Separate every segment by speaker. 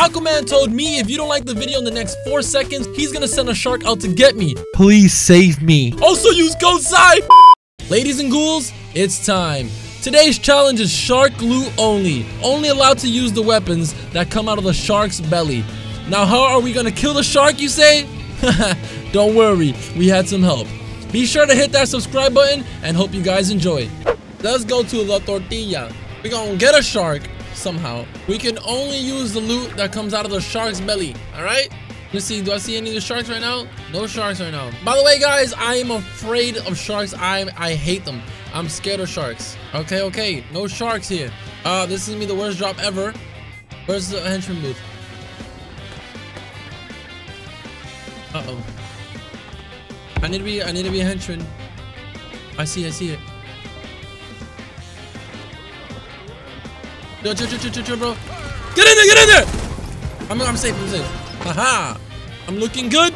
Speaker 1: Aquaman told me if you don't like the video in the next 4 seconds, he's gonna send a shark out to get me.
Speaker 2: Please save me.
Speaker 1: Also use code! Ladies and ghouls, it's time. Today's challenge is shark loot only. Only allowed to use the weapons that come out of the shark's belly. Now how are we gonna kill the shark you say? Don't worry, we had some help. Be sure to hit that subscribe button and hope you guys enjoy. Let's go to the Fortilla. We're gonna get a shark somehow. We can only use the loot that comes out of the shark's belly, alright? Let's see, do I see any of the sharks right now? No sharks right now. By the way, guys, I am afraid of sharks. I I hate them. I'm scared of sharks. Okay, okay. No sharks here. Uh, this is gonna be the worst drop ever. Where's the henchman booth? Uh-oh. I need to be I need to be a henchman. I see, I see it. Yo, chill, chill, chill, chill, chill, bro. Get in there, get in there! I'm, I'm safe, I'm safe. Haha. I'm looking good.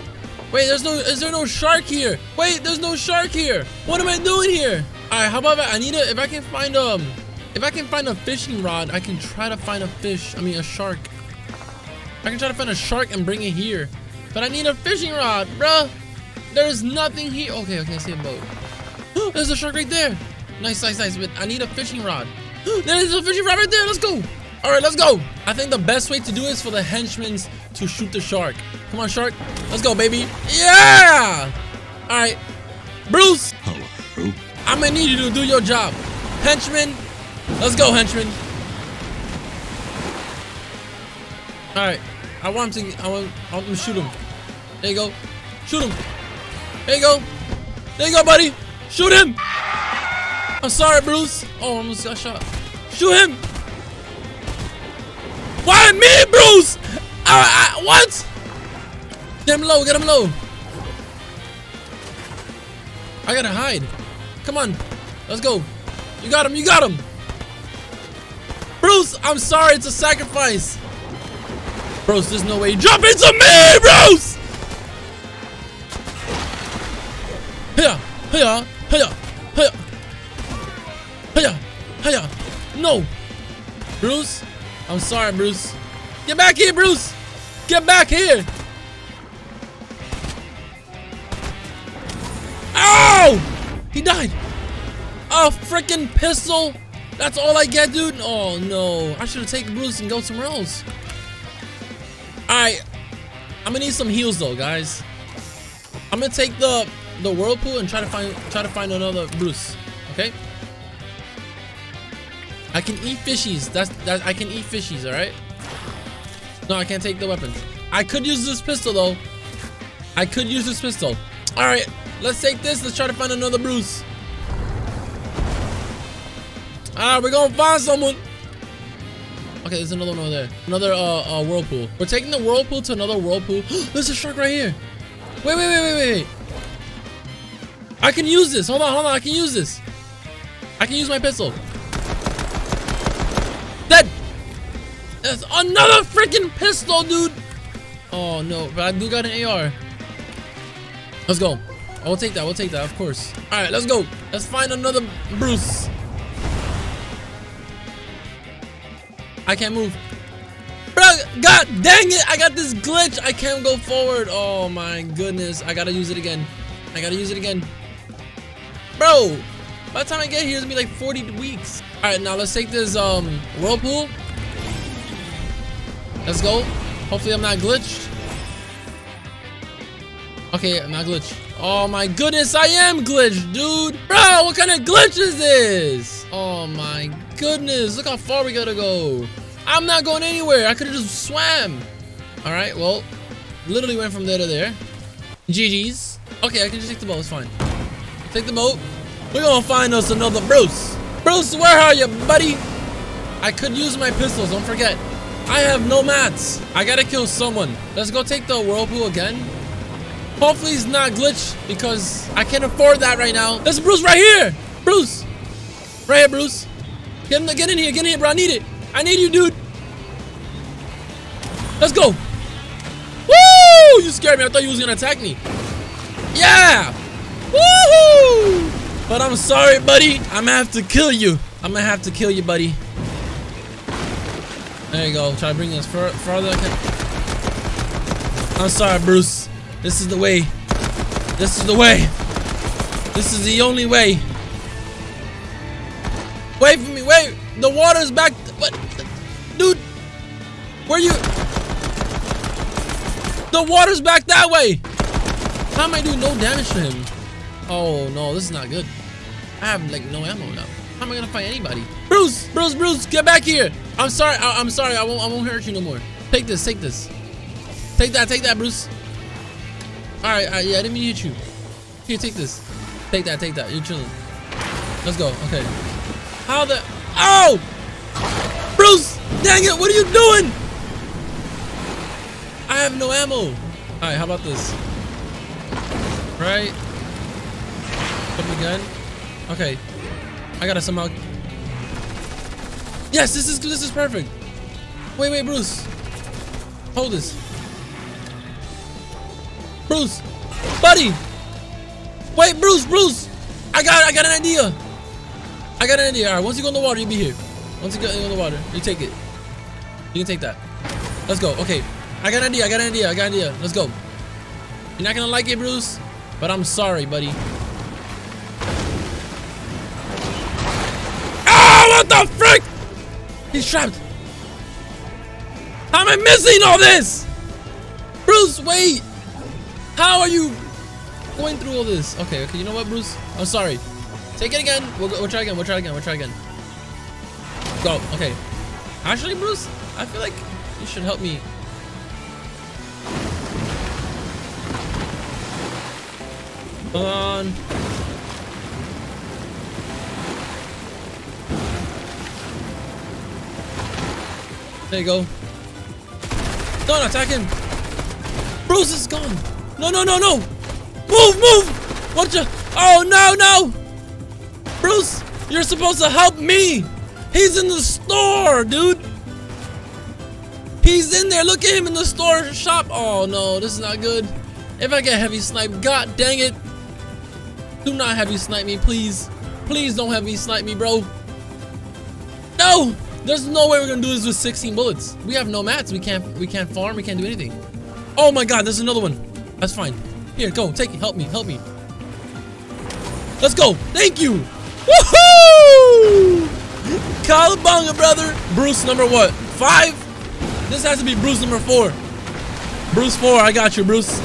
Speaker 1: Wait, there's no, is there no shark here? Wait, there's no shark here. What am I doing here? All right, how about I need a, if I can find, um, if I can find a fishing rod, I can try to find a fish, I mean a shark. I can try to find a shark and bring it here. But I need a fishing rod, bruh. There's nothing here. Okay, okay, I see a boat. There's a shark right there. Nice, nice, nice. But I need a fishing rod. There's a fishing rod right there. Let's go. All right, let's go. I think the best way to do is for the henchmen to shoot the shark. Come on, shark. Let's go, baby. Yeah. All right. Bruce.
Speaker 3: Hello.
Speaker 1: I'm going to need you to do your job. Henchman. Let's go, henchman. All right. I want him to, I want, I want him to shoot him. There you go. Shoot him. There you go. There you go, buddy. Shoot him. I'm sorry, Bruce. Oh, I almost got shot. Shoot him. Why me, Bruce? I, what? Get him low. Get him low. I gotta hide. Come on. Let's go. You got him. You got him. Bruce, I'm sorry. It's a sacrifice. Bruce, there's no way you jump into me, Bruce! Hiya, hiya, hiya, hiya, hiya, hiya. No. Bruce, I'm sorry, Bruce. Get back here, Bruce. Get back here. Ow! He died. A freaking pistol. That's all I get, dude. Oh, no. I should have taken Bruce and go somewhere else. Alright. I'm gonna need some heals though, guys. I'm gonna take the the whirlpool and try to find try to find another Bruce. Okay? I can eat fishies. That's that I can eat fishies, alright? No, I can't take the weapons. I could use this pistol though. I could use this pistol. Alright, let's take this. Let's try to find another Bruce. Alright, we're gonna find someone. Okay, there's another one over there. Another uh, uh, whirlpool. We're taking the whirlpool to another whirlpool. there's a shark right here. Wait, wait, wait, wait, wait. I can use this. Hold on, hold on. I can use this. I can use my pistol. There's another freaking pistol, dude. Oh, no. But I do got an AR. Let's go. I will take that. We'll take that, of course. All right, let's go. Let's find another Bruce. I can't move. Bro, god dang it. I got this glitch. I can't go forward. Oh my goodness. I gotta use it again. I gotta use it again. Bro, by the time I get here, it's gonna be like 40 weeks. All right, now let's take this um whirlpool. Let's go. Hopefully I'm not glitched. Okay, I'm not glitched. Oh my goodness, I am glitched, dude. Bro, what kind of glitch is this? Oh my goodness, look how far we gotta go. I'm not going anywhere. I could have just swam. All right, well, literally went from there to there. GG's. Okay, I can just take the boat. It's fine. Take the boat. We're gonna find us another Bruce. Bruce, where are you, buddy? I could use my pistols. Don't forget. I have no mats. I gotta kill someone. Let's go take the whirlpool again. Hopefully he's not glitched because I can't afford that right now. There's Bruce right here. Bruce. Right here, Bruce. Get in, get in here. Get in here, bro. I need it. I need you, dude. Let's go. Woo! You scared me. I thought you was to attack me. Yeah. Woohoo! But I'm sorry, buddy. I'm to have to kill you. I'm to have to kill you, buddy. There you go. Try to bring us fur farther. Okay. I'm sorry, Bruce. This is the way. This is the way. This is the only way. Wait for me. Wait. The water's back. What? Dude. Where you? The water's back that way. How am I doing no damage to him? Oh, no. This is not good. I have, like, no ammo now. Am I to fight anybody? Bruce. Bruce. Bruce. Get back here. I'm sorry. I am sorry. I won't, I won't hurt you no more. Take this. Take this. Take that. Take that, Bruce. All right. All right yeah, I didn't mean to hit you. Here, take this. Take that. Take that. You're chilling. Let's go. Okay. How the... Oh! Bruce! Dang it! What are you doing? I have no ammo. All right, how about this? Right. Put the gun. Okay. I gotta somehow. Yes, this is this is perfect. Wait, wait, Bruce. Hold this. Bruce, buddy. Wait, Bruce, Bruce. I got I got an idea. I got an idea. All right, once you go in the water, you'll be here. Once you go in the water, you take it. You can take that. Let's go. Okay. I got an idea. I got an idea. I got an idea. Let's go. You're not gonna like it, Bruce, but I'm sorry, buddy. What the frick? He's trapped. How am I missing all this? Bruce, wait. How are you going through all this? Okay, okay. You know what, Bruce? I'm sorry. Take it again. We'll, we'll try again. We'll try again. We'll try again. Go. Okay. Actually, Bruce, I feel like you should help me. Hold on. There you go. Don't attack him. Bruce is gone. No, no, no, no. Move, move. What the? Oh, no, no. Bruce, you're supposed to help me. He's in the store, dude. He's in there. Look at him in the store shop. Oh, no, this is not good. If I get heavy snipe, god dang it. Do not heavy snipe me, please. Please don't heavy snipe me, bro. No! There's no way we're gonna do this with 16 bullets. We have no mats. We can't we can't farm. We can't do anything. Oh my god, there's another one. That's fine. Here, go. Take it. Help me. Help me. Let's go. Thank you. Woohoo! Calabunga, brother. Bruce number what? Five? This has to be Bruce number four. Bruce four. I got you, Bruce.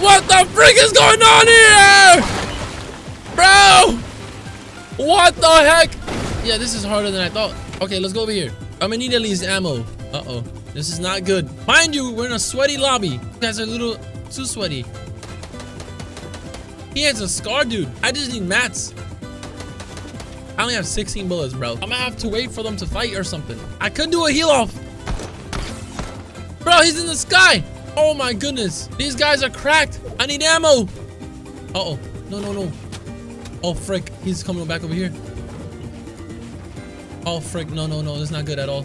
Speaker 1: What the freak is going on here? Bro! What the heck? Yeah, this is harder than I thought. Okay, let's go over here. I'm gonna need at least ammo. Uh-oh. This is not good. Mind you, we're in a sweaty lobby. You guys are a little too sweaty. He has a scar, dude. I just need mats. I only have 16 bullets, bro. I'm gonna have to wait for them to fight or something. I could do a heal off. Bro, he's in the sky. Oh my goodness. These guys are cracked. I need ammo. Uh-oh. No, no, no. Oh, frick. He's coming back over here. Oh, frick. No, no, no. This is not good at all.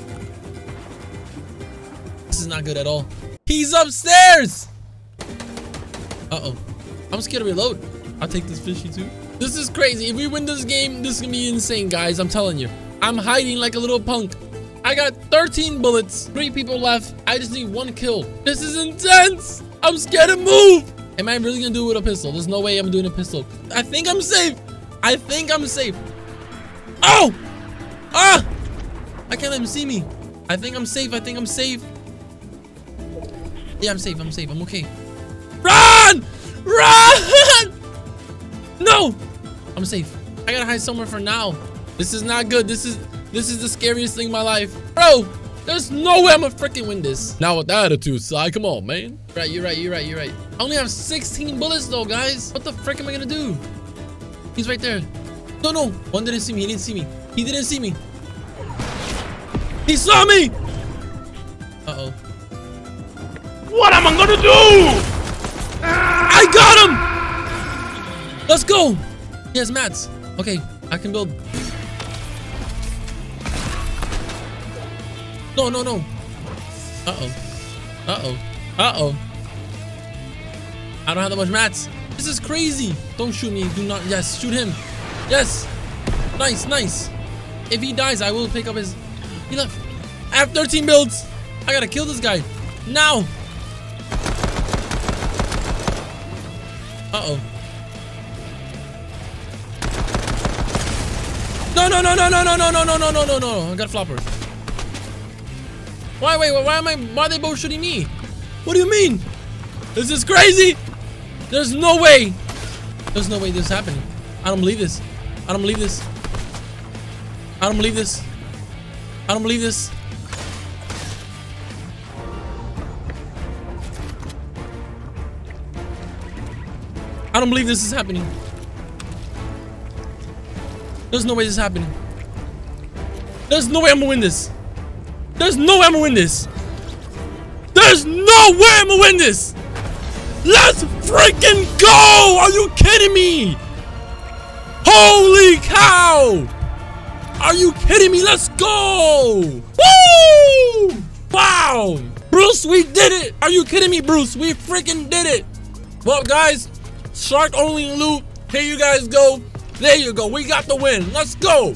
Speaker 1: This is not good at all. He's upstairs! Uh-oh. I'm scared to reload. I'll take this fishy too. This is crazy. If we win this game, this is gonna be insane, guys. I'm telling you. I'm hiding like a little punk. I got 13 bullets, three people left. I just need one kill. This is intense. I'm scared to move. Am I really gonna do it with a pistol? There's no way I'm doing a pistol. I think I'm safe. I think I'm safe. Oh! Ah! I can't let him see me. I think I'm safe. I think I'm safe. Yeah, I'm safe. I'm safe. I'm okay. Run! Run! No! I'm safe. I gotta hide somewhere for now. This is not good. This is this is the scariest thing in my life. Bro, there's no way I'm gonna freaking win this. Now with the attitude side, come on, man. Right, you're right, you're right, you're right. I only have 16 bullets though, guys. What the frick am I gonna do? He's right there. No, no. One didn't see me. He didn't see me. He didn't see me. He saw me! Uh-oh.
Speaker 2: What am I gonna do?
Speaker 1: I got him! Let's go! He has mats. Okay, I can build. No, no, no. Uh-oh. Uh-oh. Uh-oh. I don't have that much mats. This is crazy. Don't shoot me. Do not. Yes, shoot him. Yes. Nice, nice. If he dies, I will pick up his... He left. I have 13 builds. I gotta kill this guy. Now. Uh-oh. No, no, no, no, no, no, no, no, no, no, no, no, no. I got flopper. Why, wait, why am I, why are they both shooting me? What do you mean? This is crazy? There's no way. There's no way this is happening. I don't believe this. I don't believe this. I don't believe this. I don't believe this. I don't believe this is happening. There's no way this is happening. There's no way I'm gonna win this. There's no way I'm gonna win this. There's no way I'm gonna win this. Let's freaking go! Are you kidding me? Holy cow! Are you kidding me? Let's go! Woo! Wow! Bruce, we did it! Are you kidding me, Bruce? We freaking did it! Well, guys, Shark only loot. Here you guys go. There you go. We got the win. Let's go.